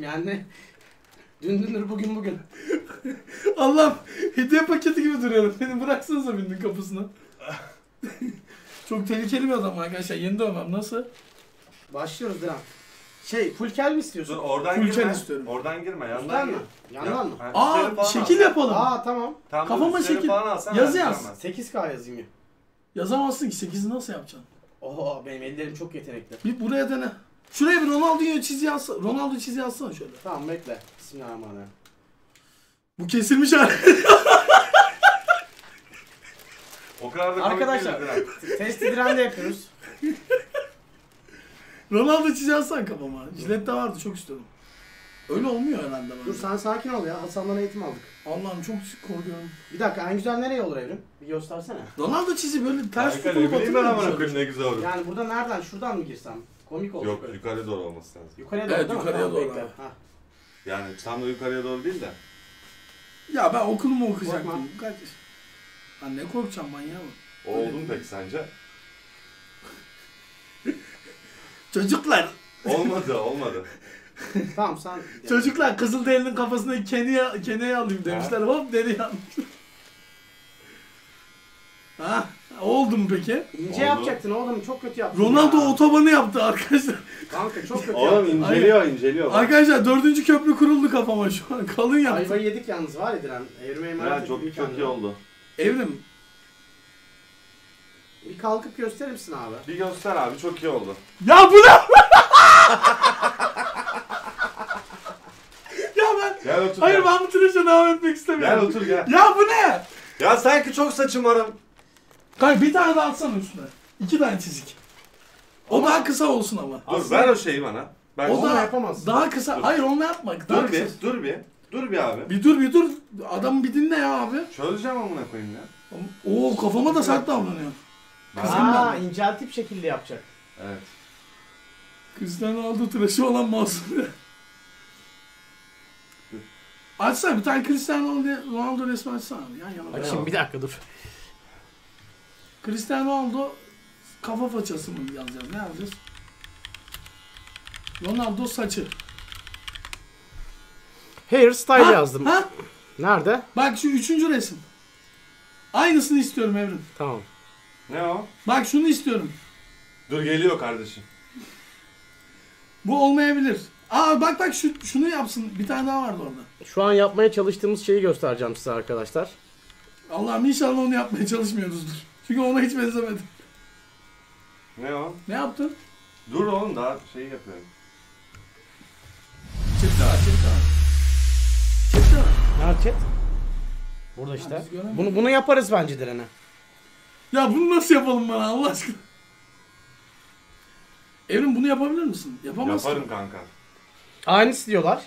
Yani dün dündür bugün bugün. Allah'ım hediye paketi gibi duruyorum. Beni bıraksanıza bindin kapısına. Çok tehlikeli bir adam arkadaşlar. Yeni dövmem nasıl? Başlıyoruz Dilan. Şey full kel mi Dur istiyorsun? oradan Full girme. kel istiyorum. Oradan girme. Yandan Yandan gir. mı? Yandan mı? Ha, Aa falan şekil al. yapalım. Aa tamam. Tamam, Kafama üstleri şekil- falan yazı ben yaz. giremem. 8K yazayım ya. Yazamazsın ki 8'i nasıl yapacaksın? Oho benim ellerim çok yetenekli. Bir buraya dene. Şuraya bir Ronaldo'yu çizi yazsana. Ronaldo çizi yazsana şöyle. Tamam bekle. Bismillahirrahmanirrahim. Bu kesilmiş hali. O kadar da komik Arkadaşlar değildir ha. testi Diren'de yapıyoruz. Ronaldo çizi yazsana kafama. Jilet de vardı çok istiyorum. Öyle olmuyor herhalde bana. Dur sen sakin ol ya. Hasan'dan eğitim aldık. Allah'ım çok korkuyorum. Bir dakika en güzel nereye olur Evrim? Bir göstersene. Ronaldo çizi böyle ters Kanka tutulup ne bileyim ben atılıyor amına mu koyayım ne güzel olur. Yani burada nereden? Şuradan mı girsem? Komik olur. Yok böyle. yukarı doğru olması lazım. Yukarıya doğru Evet, değil mi? yukarıya Tamam, doğru bekle. Hah. Yani tam da yukarıya doğru değil de. Ya ben okulumu okuyacaktım. Kaç Lan ne korkacağım manyağı mı? O oldu mu peki sence? Çocuklar, Olmadı olmadı. Tamam sen... çocuklar Kızılderili'nin kafasına Kenne'ye Kenne'ye alayım demişler. Hop nereye almış. ha, oldu mu peki? İnce Oldu. yapacaktın oğlum çok kötü yaptın Ronaldo ya. otobanı yaptı arkadaşlar. Kanka çok kötü Oğlum yaptın. inceliyor inceliyor. bak. Arkadaşlar dördüncü köprü kuruldu kafama şu an. Kalın yaptı. Ayvayı yedik yalnız var ya Diren. Evrime emanet Ya ettim çok bir çok kendine. iyi oldu. Evrim, Bir kalkıp gösterir misin abi? Bir göster abi çok iyi oldu. Ya bu ne? ya ben... Gel otur Hayır gel. ben bu tıraşa devam etmek Gel istemiyorum. otur gel. Ya bu ne? Ya sanki çok saçım varım. Kanka bir tane daha atsana üstüne. İki tane çizik. O daha kısa olsun ama. Dur Aslında- ver o şeyi bana. Ben O Onu da yapamazsın. daha kısa. Dur. Hayır onunla yapma. Daha Dur bir, kısa. dur bir. Dur bir abi. Bir dur bir dur. Adamı bir dinle ya abi. Çözeceğim amına koyayım ya. Oo kafama da sert davranıyor. Kızım Aa inceltip şekilde yapacak. Evet. Cristiano Ronaldo tıraşı olan masum. Açsana bir tane Cristiano Ronaldo, Ronaldo resmi açsana. Yan yana. Bak Şimdi bir dakika dur. Cristiano Ronaldo kafa façası mı yazacağız? Ne yazacağız? Ronaldo saçı. Hairstyle Ha, yazdım. Ha? Nerede? Bak şu üçüncü resim. Aynısını istiyorum Evrim. Tamam. Ne o? Bak şunu istiyorum. Dur geliyor kardeşim. Bu olmayabilir. Aa bak bak şu, şunu yapsın. Bir tane daha vardı orada. Şu an yapmaya çalıştığımız şeyi göstereceğim size arkadaşlar. Allah'ım inşallah onu yapmaya çalışmıyoruzdur. Çünkü ona hiç benzemedim. Ne o? Ne yaptın? Dur oğlum daha şey yapıyorum. Çekti var, çekti var. Çekti var. Nerede chat? Burada işte. Bunu bunu yaparız bence Diren'e. Ya bunu nasıl yapalım bana Allah aşkına? Evrim bunu yapabilir misin? Yapamazsın. Yaparım kanka. Aynısı diyorlar.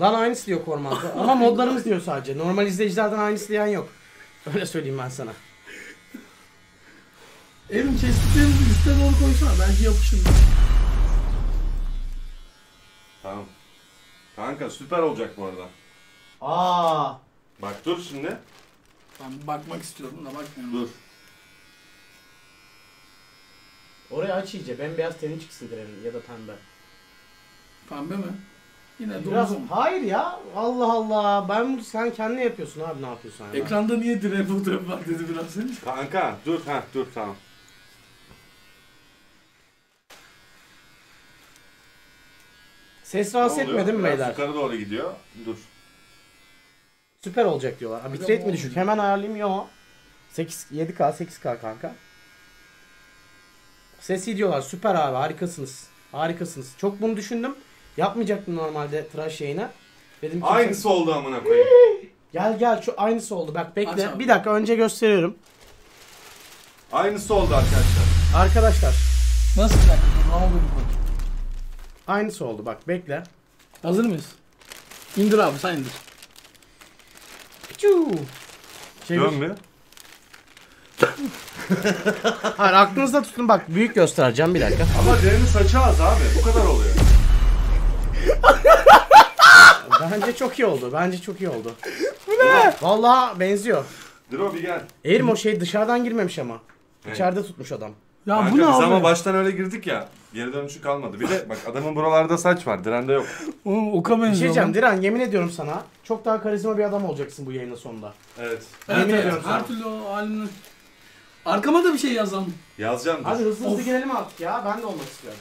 Lan aynısı diyor Kormanto. Ama modlarımız diyor sadece. Normal izleyicilerden aynısı diyen yok. Öyle söyleyeyim ben sana. Evrim kestiklerimizi üste doğru koysana. Belki yapışır. Tamam. Kanka süper olacak bu arada. Aa. Bak dur şimdi. Ben bakmak istiyorum da bakmıyorum. Dur. Oraya aç iyice. Bembeyaz teni çıksın Diren'in ya da pembe. Pembe mi? Yine Biraz, mu? hayır ya. Allah Allah. Ben bunu sen kendin yapıyorsun abi ne yapıyorsun abi? Ekranda niye direğe fotoğraf var dedi biraz önce. Kanka dur ha dur tamam. Ses Ne rahatsız oluyor? etmedi mi Biraz beyler? Yukarı doğru gidiyor. Dur. Süper olacak diyorlar. Ha, bitrate mi düşük? Hemen ayarlayayım yo. 8 7K 8K kanka. Ses iyi diyorlar. Süper abi harikasınız. Harikasınız. Çok bunu düşündüm. Yapmayacaktım normalde tıraş yayını. Dedim ki Aynısı oldu amına koyayım. gel gel şu aynısı oldu. Bak Aç bekle. abi. Bir dakika önce gösteriyorum. Aynısı oldu arkadaşlar. Arkadaşlar Nasıl bir dakika? Ne oldu bu? aynısı oldu. Bak bekle. Hazır mıyız? İndir abi sen indir. Piçu. Çevir. Dön mü? Hayır aklınızda tutun bak büyük göstereceğim bir dakika. Ama Ceren'in saçı az abi. Bu kadar oluyor. Bence çok iyi oldu. Bence çok iyi oldu. Bu ne? Vallahi benziyor. Dro bir gel. Eğrim o şey dışarıdan girmemiş ama. İçeride tutmuş adam. Ya Kanka bu ne biz abi? ama baştan öyle girdik ya. Geri dönüşü kalmadı. Bir de bak adamın buralarda saç var. Dirende yok. Oğlum oka Bir şey benziyor. diyeceğim. Diren yemin ediyorum sana. Çok daha karizma bir adam olacaksın bu yayının sonunda. Evet. Evet, Yemin evet. ediyorum sana. Her türlü o halini. Arkama da bir şey yazalım. Yazacağım. Hadi hızlı hızlı girelim artık ya. Ben de olmak istiyorum.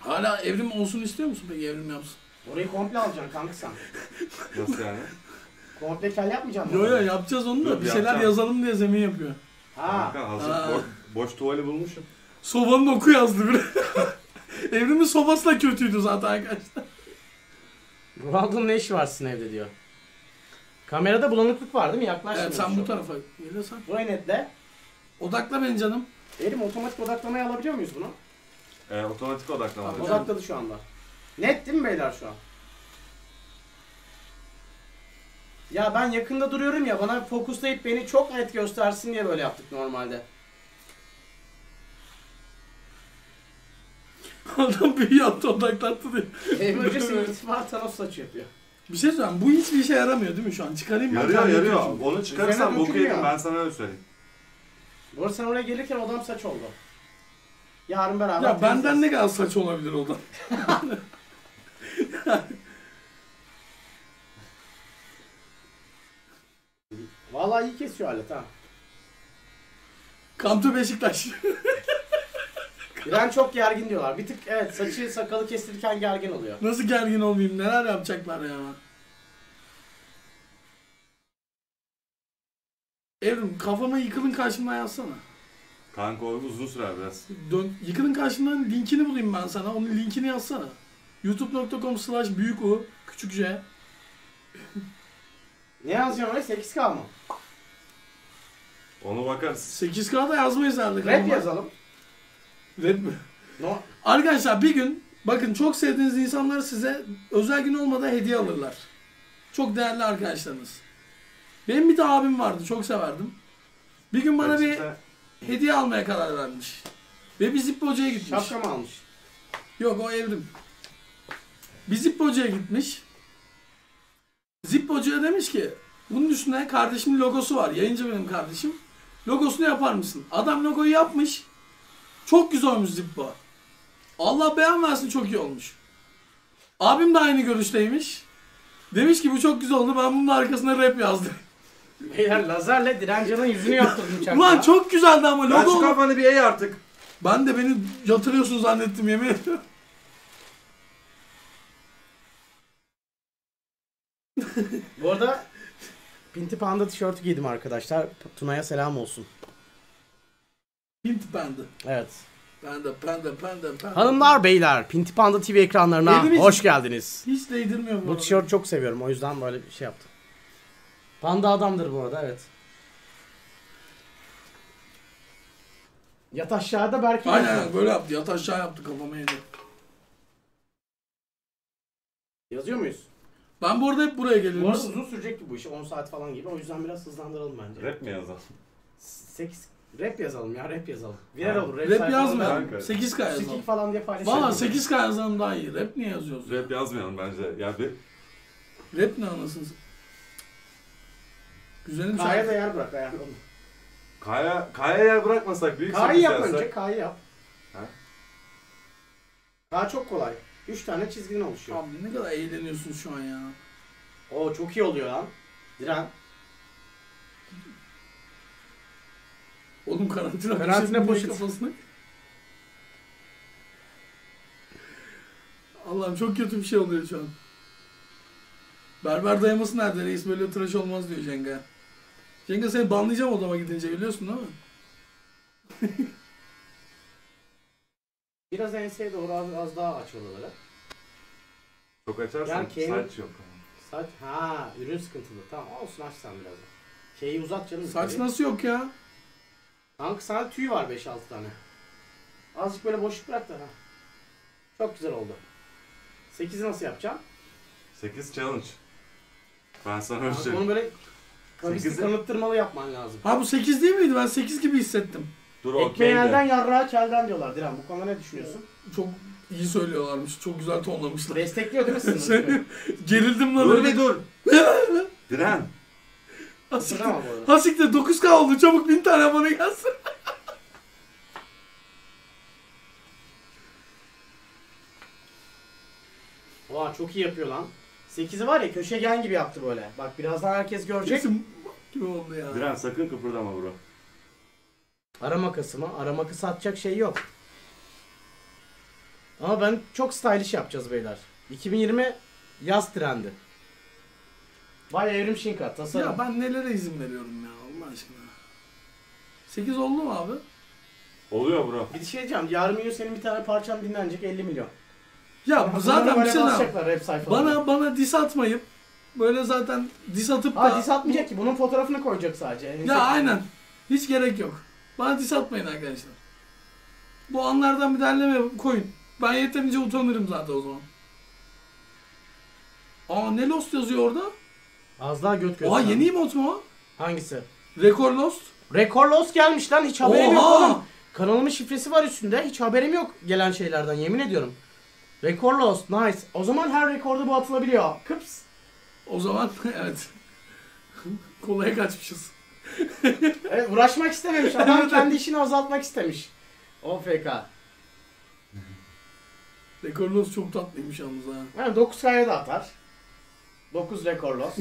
Hala evrim olsun istiyor musun peki evrim yapsın? Orayı komple alacaksın kanka sen. Nasıl yani? Komple kel yapmayacaksın mı? Yo yo yapacağız onu da Dur, bir şeyler yapacağım. yazalım diye zemin yapıyor. Ha. Kanka hazır Ha. bo- boş tuvali bulmuşum. Sobanın oku yazdı biri. Evrimin sobası da kötüydü zaten arkadaşlar. Ronaldo'nun ne işi var sizin evde diyor. Kamerada bulanıklık var değil mi? Yaklaş. Evet şimdi sen şu. bu tarafa gelirsen. Burayı netle. Odakla beni canım. Elim otomatik odaklamayı alabiliyor muyuz bunu? Ee, otomatik odaklama. Tamam. hocam. Odakladı şu anda. Net değil mi beyler şu an? Ya ben yakında duruyorum ya bana fokuslayıp beni çok net göstersin diye böyle yaptık normalde. Adam büyü yaptı odaklattı diye. Emergency irtifa Thanos saçı yapıyor. Bir şey söyleyeyim bu hiçbir işe yaramıyor değil mi şu an? Çıkarayım mı? Yarıyor yarıyor. Onu çıkarırsan Üzerine boku dökülüyor. yedim ben sana öyle söyleyeyim. Bu arada sen oraya gelirken odam saç oldu. Yarın beraber Ya benden ne kadar saç olabilir o da? Vallahi iyi kesiyor alet ha. Kamtu Beşiktaş. İren çok gergin diyorlar. Bir tık evet saçı sakalı kestirirken gergin oluyor. Nasıl gergin olmayayım? Neler yapacaklar ya? Evrim kafama yıkılın karşımdan yazsana. Kanka o uzun sürer biraz. Dön, yıkılın karşımdan linkini bulayım ben sana. Onun linkini yazsana. youtube.com slash büyük u küçük j. Ne yazacaksın oraya? 8K mı? Onu bakarız. 8K'da yazmayız herhalde. Rap kafama. yazalım. Rap mi? No. Arkadaşlar bir gün bakın çok sevdiğiniz insanlar size özel gün olmadan hediye alırlar. Çok değerli arkadaşlarınız. Benim bir de abim vardı çok severdim. Bir gün bana bir Gerçekten hediye almaya karar vermiş. Ve bir Zippo hocaya gitmiş. Şapka mı almış? Yok o evrim. Bir Zippo hocaya gitmiş. Zippo hocaya demiş ki bunun üstüne kardeşimin logosu var. Yayıncı benim kardeşim. Logosunu yapar mısın? Adam logoyu yapmış. Çok güzel olmuş Zippo. Allah beğen versin çok iyi olmuş. Abim de aynı görüşteymiş. Demiş ki bu çok güzel oldu ben bunun arkasına rap yazdım. Beyler lazerle direncanın yüzünü yaptırdım uçakta. Ulan çok güzeldi ama Ben logo. şu kafanı bir eğ artık. Ben de beni yatırıyorsun zannettim yemin ediyorum. Bu arada Pinti Panda tişörtü giydim arkadaşlar. Tuna'ya selam olsun. Hint bendi. Evet. Panda, panda, panda, panda. Hanımlar beyler Pinti Panda TV ekranlarına Evimiz- hoş geldiniz. Hiç değdirmiyor bu. Bu arada. tişörtü çok seviyorum o yüzden böyle bir şey yaptım. Panda adamdır bu arada evet. Yat aşağıda Berke Aynen aynen böyle yaptı. Yat aşağı yaptı kafama yedi. Yazıyor muyuz? Ben bu arada hep buraya Bu geliyorum. arada uzun sürecek bu iş 10 saat falan gibi o yüzden biraz hızlandıralım bence. Rap mi yazalım? 8 rap yazalım ya rap yazalım. Viral Ha. olur. Rap sayfalarında yazmayalım. Kanka. 8K yazalım. Sikik falan diye paylaşalım. Valla 8K yazalım daha iyi. Rap niye yazıyoruz? Rap yazmayalım bence. Ya bir Rap ne anasını Güzelim K'ya da şarkı. yer bırak onu. Kaya, Kaya yer bırakmasak büyük K'yı yap yazsak- önce K'yı yap. Ha? K çok kolay. 3 tane çizgiden oluşuyor. Abi ne kadar eğleniyorsun şu an ya. Oo çok iyi oluyor lan. Diren. Oğlum karantina, Karantina poşeti. kafasına. Allah'ım çok kötü bir şey oluyor şu an. Berber dayaması nerede? Reis böyle tıraş olmaz diyor Cenga. Cenga seni banlayacağım odama gidince biliyorsun değil mi? Biraz enseye doğru az, az daha aç oraları. Çok açarsan Yani K'nin- saç yok. Saç, ha ürün sıkıntılı. Tamam olsun aç sen biraz. Şeyi uzat canım. Saç yukarı. nasıl yok ya? Kanka sana tüy var 5-6 tane. Azıcık böyle boşluk bırak da ha. Çok güzel oldu. 8'i nasıl yapacağım? 8 challenge. Ben sana öyle söyleyeyim. onu böyle Hırsızlık kanıttırmalı yapman lazım. Ha bu 8 değil miydi? Ben 8 gibi hissettim. Dur Ekmeği okeydi. elden yarrağı çelden diyorlar Diren. Bu konuda ne düşünüyorsun? Çok iyi söylüyorlarmış. Çok güzel tonlamışlar. Destekliyor değil misin? Şey, gerildim lan. Dur bir dur. Diren. Hasik de, Hatırlamam bu 9K oldu. Çabuk 1000 tane bana gelsin. Vay çok iyi yapıyor lan. 8'i var ya köşegen gibi yaptı böyle. Bak birazdan herkes görecek. Kesin gibi oldu ya. Diren sakın kıpırdama bro. Ara makası mı? Ara makası atacak şey yok. Ama ben çok stylish yapacağız beyler. 2020 yaz trendi. Vay evrim şinka tasarım. Ya ben nelere izin veriyorum ya Allah aşkına. 8 oldu mu abi? Oluyor bro. Bir şey diyeceğim. Yarın gün senin bir tane parçan dinlenecek 50 milyon. Ya bu zaten bir şey daha. sayfalarına. Bana bana dis atmayıp böyle zaten dis atıp da Ha dis atmayacak ki. Bunun fotoğrafını koyacak sadece. Ya aynen. Hiç gerek yok. Bana dis atmayın arkadaşlar. Bu anlardan bir derleme koyun. Ben yeterince utanırım zaten o zaman. Aa ne Lost yazıyor orada? Az daha göt göz. Oha yeni emot mu o? Hangisi? Rekor Lost. Rekor Lost gelmiş lan hiç haberim yok Oha! oğlum. Kanalımın şifresi var üstünde. Hiç haberim yok gelen şeylerden yemin ediyorum. Rekor Lost nice. O zaman her rekorda bu atılabiliyor. Kıps. O zaman evet. Kolaya kaçmışız. Evet, uğraşmak istememiş. Adam kendi işini azaltmak istemiş. OFK. Rekor Lost çok tatlıymış yalnız ha. Yani 9 kaya da atar. 9 rekor Lost.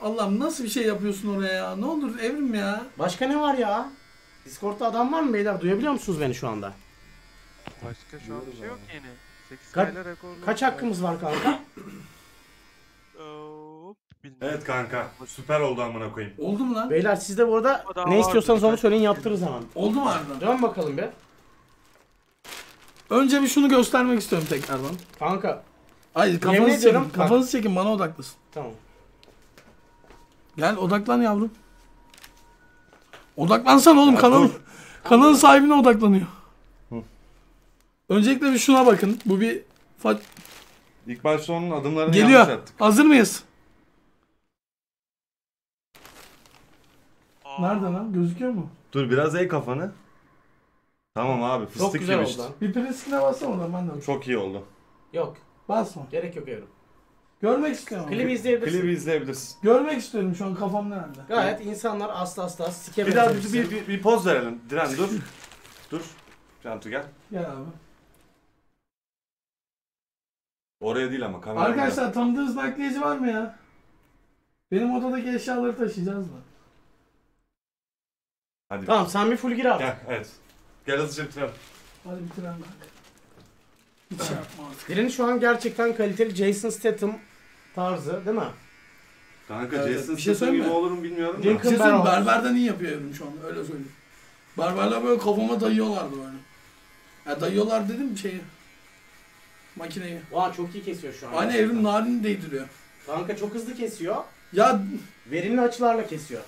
Allah'ım nasıl bir şey yapıyorsun oraya ya? Ne olur evrim ya. Başka ne var ya? Discord'da adam var mı beyler? Duyabiliyor musunuz beni şu anda? Başka şu an bir şey yok yeni. 8 Ka- kayla rekorlu. Kaç hakkımız var kanka? Hop, bilmiyorum. Evet kanka. Süper oldu amına koyayım. Oldu mu lan? Beyler siz de bu arada O ne istiyorsanız onu birkaç. söyleyin yaptırırız hemen. Oldu mu harbiden? Dön bakalım bir. Önce bir şunu göstermek istiyorum tekrardan. Kanka. Ay Yemin kafanızı ediyorum çekin. bak- Kafanızı çekin bana odaklasın. Tamam. Gel odaklan yavrum. Odaklansan oğlum kanalın. Kanalın sahibine odaklanıyor. Öncelikle bir şuna bakın. Bu bir fa- İlk başta onun adımlarını geliyor. yanlış attık. Hazır mıyız? Aa, Nerede lan? Gözüküyor mu? Dur biraz eğ kafanı. Tamam abi fıstık Çok güzel gibi oldu işte. lan. Bir preskine bassana oradan ben de. Çok iyi oldu. Yok. Basma. Gerek yok evrim. Görmek istiyorum. Klibi izleyebilirsin. Klibi izleyebilirsin. Görmek istiyorum şu an kafam nerede? Gayet insanlar asla asla sike Bir daha bir, bir, bir, bir poz verelim. Diren dur. dur. Cantu gel. Gel abi. Oraya değil ama kamera. Arkadaşlar tanıdığınız nakliyeci var mı ya? Benim odadaki eşyaları taşıyacağız da. Hadi. Tamam sen bir full gir artık. Gel evet. Gel hızlıca bitirelim. Hadi bitirelim bak. Hiç şey yapma artık. Birini şu an gerçekten kaliteli Jason Statham tarzı değil mi? Kanka Evet, Jason bir şey Statham gibi olur mu bilmiyorum Bir da. Lincoln şey söyleyeyim, berberden iyi yapıyor evrim şu an öyle söyleyeyim. Berberler böyle kafama dayıyorlardı böyle. Ya dayıyorlar dedim şeyi. Makineyi. Vay çok iyi kesiyor şu an. Aynı evrim narini değdiriyor. Kanka çok hızlı kesiyor. Ya Verimli açılarla kesiyor.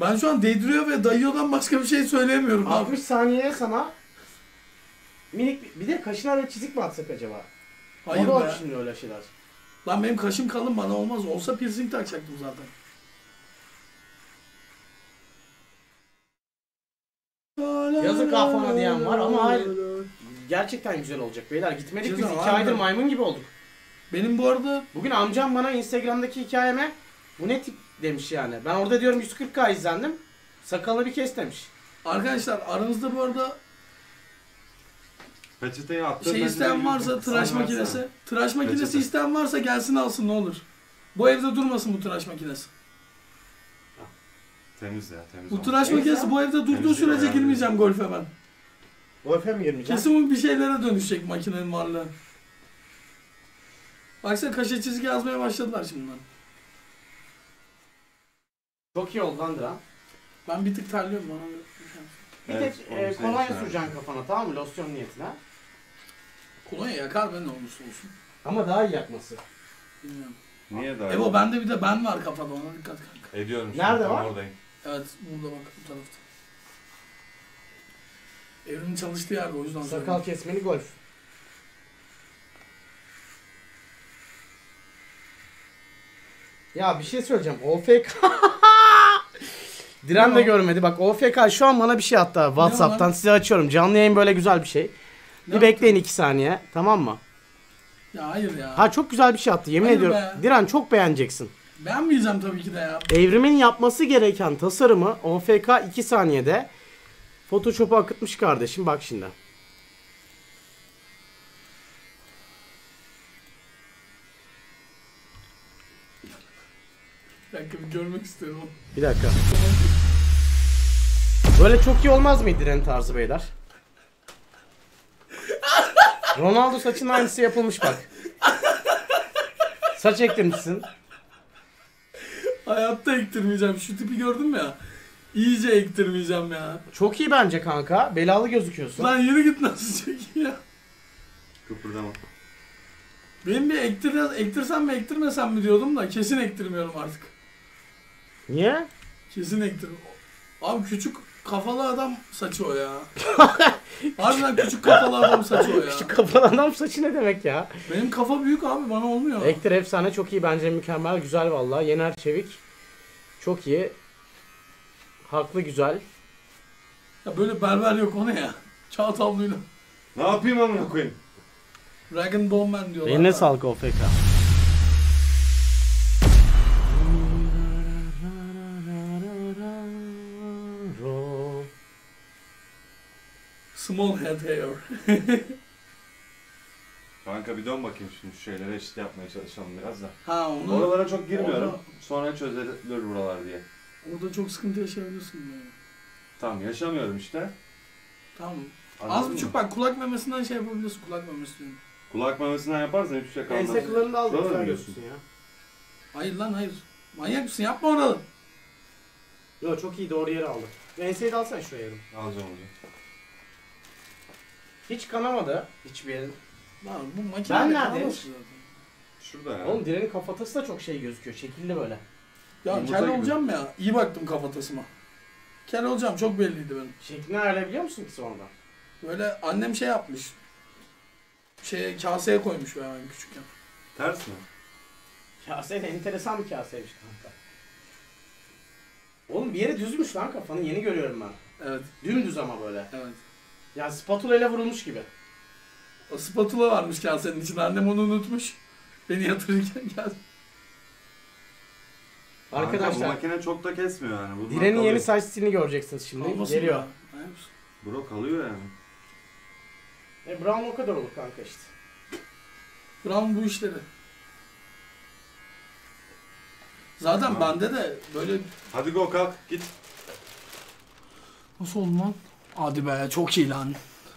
ben şu an değdiriyor ve dayıyordan başka bir şey söyleyemiyorum abi. 60 saniyeye sana minik bir, bir de kaşına böyle çizik mi atsak acaba? Hayır o da be. var şimdi öyle şeyler. Lan benim kaşım kalın bana olmaz. Olsa piercing takacaktım zaten. Yazık kafana diyen var ama hayır. Gerçekten güzel olacak beyler. Gitmedik biz. Güzel, iki harbiden. aydır maymun gibi olduk. Benim bu arada Bugün amcam bana Instagram'daki hikayeme bu ne tip demiş yani. Ben orada diyorum 140k izlendim. Sakalını bir kes demiş. arkadaşlar aranızda bu arada Peçeteyi attı. şey isteyen varsa tıraş Sen makinesi. Tıraş makinesi Peçete. isteyen varsa gelsin alsın ne olur. Bu evde durmasın bu tıraş makinesi. Temiz ya temiz. Bu olmuş. tıraş makinesi bu evde durduğu Temizliği sürece girmeyeceğim golfe ben. Golf'e mi? Kesin bu bir şeylere dönüşecek makinenin varlığı. Baksana kaşe çizgi yazmaya başladılar şimdiden. Çok iyi oldu lan Dilan. Ben bir tık terliyorum bana. Bir Evet, tek onu e, sen kolonya süreceksin kafana tamam mı? Losyon niyetine. Kolonya yakar be ne olursa olsun. Ama daha iyi yakması. Bilmiyorum. Niye daha? Ebo bende bir de ben var kafada ona dikkat kanka. Ediyorum. Nerede şimdi, tam var? Oradayım. Evet burada bak bu tarafta. Evrimin çalıştığı yerde o yüzden Sakal söylüyorum. kesmeli golf. Ya bir şey söyleyeceğim. OFK Diren de görmedi. Bak OFK şu an bana bir şey attı. WhatsApp'tan size açıyorum. Canlı yayın böyle güzel bir şey. Ne Bir bekleyin iki saniye. Tamam mı? Ya hayır ya. Ha çok güzel bir şey attı. Yemin Hayır ediyorum. be. Diren çok beğeneceksin. Beğenmeyeceğim tabii ki de ya. Evrimin yapması gereken tasarımı OFK 2 saniyede Photoshop'u akıtmış kardeşim bak şimdi. Bir dakika bir görmek istiyorum. Bir dakika. Böyle çok iyi olmaz mıydı Ren tarzı beyler? Ronaldo saçının aynısı yapılmış bak. Saç ektirmişsin. Hayatta ektirmeyeceğim. Şu tipi gördün mü ya? İyice ektirmeyeceğim ya. Çok iyi bence kanka. Belalı gözüküyorsun. Lan yürü git nasıl çok iyi ya. Kıpırdama. Benim bir ektir, ektirsem mi ektirmesem mi diyordum da kesin ektirmiyorum artık. Niye? Kesin ektir. Abi küçük kafalı adam saçı o ya. Harbiden küçük kafalı adam saçı o ya. Küçük kafalı adam saçı ne demek ya? Benim kafa büyük abi bana olmuyor. Ektir efsane çok iyi bence mükemmel güzel vallahi. Yener Çevik çok iyi. Haklı güzel. Ya böyle berber yok o ne ya? Çağ tabluyla. Ne yapayım amına koyayım? Dragon Ball Man diyorlar. Eline sağlık OFK. Small head hair. Kanka bir dön bakayım şimdi şu şeylere eşit yapmaya çalışalım biraz da. Ha onu Oralara çok girmiyorum. Orada- Sonra çözülür buralar diye. Orada çok sıkıntı yaşayabilirsin yani. Tamam yaşamıyorum işte. Tamam. Anladın Az mı? buçuk bak kulak memesinden şey yapabilirsin. Kulak memesi diyorum. Kulak memesinden yaparsan hiçbir şey kalmaz. Ense kıllarını da al Buralar güzel mı diyorsun? ya. Hayır lan hayır. Manyak mısın? Yapma oralı. Yo çok iyi doğru yere aldı. Enseyi de alsana şuraya yarım. Alacağım hocam. Hiç kanamadı hiçbir yerin. Lan bu makine Ben de neredeyim? Şurada ya. Oğlum direnin kafatası da çok şey gözüküyor. Şekilli böyle. Ya Yumurta kel gibi. olacağım ya. İyi baktım kafatasıma. Kel olacağım çok belliydi benim. Şeklini ayarlayabiliyor musun ki sonra? Böyle annem şey yapmış. Şey kaseye koymuş ben ben küçükken. Ters mi? Kase de enteresan bir kaseymiş kanka. Oğlum bir yere düzmüş lan kafanı yeni görüyorum ben. Evet, Dümdüz ama böyle. evet. Yani spatula ile vurulmuş gibi. O spatula varmış kasenin içinde. Annem onu unutmuş. Beni yatırırken geldi. Kanka, bu Arkadaşlar makine çok da kesmiyor yani. Bunlar Diren'in kalıyor. yeni saç stilini göreceksiniz şimdi. Olmasın Geliyor. ya. Bro kalıyor yani. E Brown o kadar olur kanka işte. Brown bu işleri. Zaten Tamam. bende de böyle... Hadi go kalk git. Nasıl oldu lan? Hadi be çok iyi lan.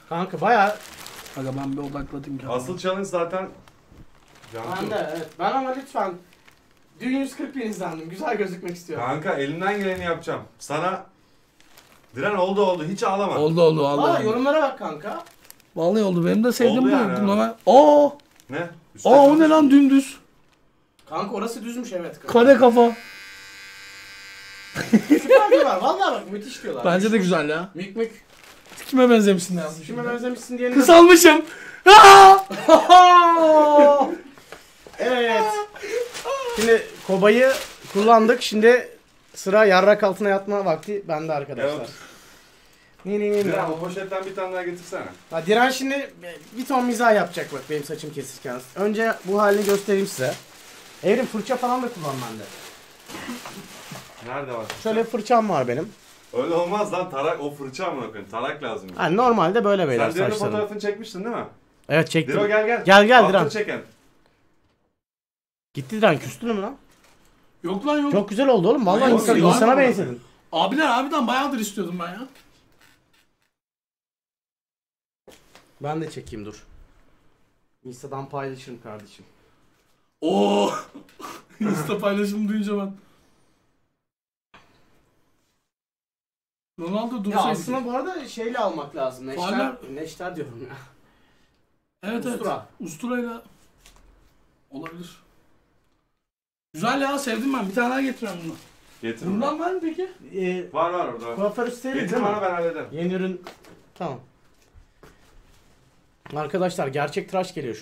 Kanka bayağı Aga ben bir odaklatayım kendimi. Asıl challenge zaten Cantu. ben de evet. Ben ama lütfen dün 140 bin izlendim. Güzel gözükmek istiyorum. Kanka elimden geleni yapacağım. Sana Diren oldu oldu hiç ağlama. Oldu oldu Valla vallahi. yorumlara bak kanka. Vallahi oldu. Benim de sevdiğim Oldu bu. yani. Aa! Ne? Üstte Aa o ne lan dümdüz. Kanka orası düzmüş evet. Kanka. Kare kafa. Süper diyorlar. Valla bak müthiş diyorlar. Bence de güzel ya. Mük mük. Kime benzemişsin yazmış. Kime benzemişsin diyelim. Kısalmışım. Aa! evet. Şimdi kobayı kullandık. Şimdi sıra yarrak altına yatma vakti bende arkadaşlar. Evet. Ne ne ne Diren ne. o poşetten bir tane daha getirsene. Ha, Diren şimdi bir ton mizah yapacak bak benim saçım kesirken. Önce bu halini göstereyim size. Evrim fırça falan da kullan bende. Nerede var? Şöyle fırçam var benim. Öyle olmaz lan tarak o fırça mı bakın tarak lazım. Ha, normalde böyle beyler Sen saçlarım. fotoğrafını çekmiştin değil mi? Evet çektim. Diro gel gel. Gel gel Altını Diren. çeken. Gitti Diren küstün mü lan? Yok lan yok. Çok güzel oldu oğlum. Vallahi Yok, insan, insana benzedin. Abiler abiden bayağıdır istiyordum ben ya. Ben de çekeyim dur. Insta'dan paylaşırım kardeşim. Oo. Insta paylaşımı duyunca ben. Ronaldo Ya dursaydı. aslında bu arada şeyle almak lazım. Neşter, Fauller- neşter diyorum ya. Evet evet. Ustura. Usturayla olabilir. Güzel ya sevdim ben. Bir tane daha getiriyorum bunu. Getir. Bundan var mı peki? Ee, Var var orada. kuaför üstelik Getir değil mi? bana ben hallederim. Yeni ürün. Tamam. Arkadaşlar gerçek tıraş geliyor şu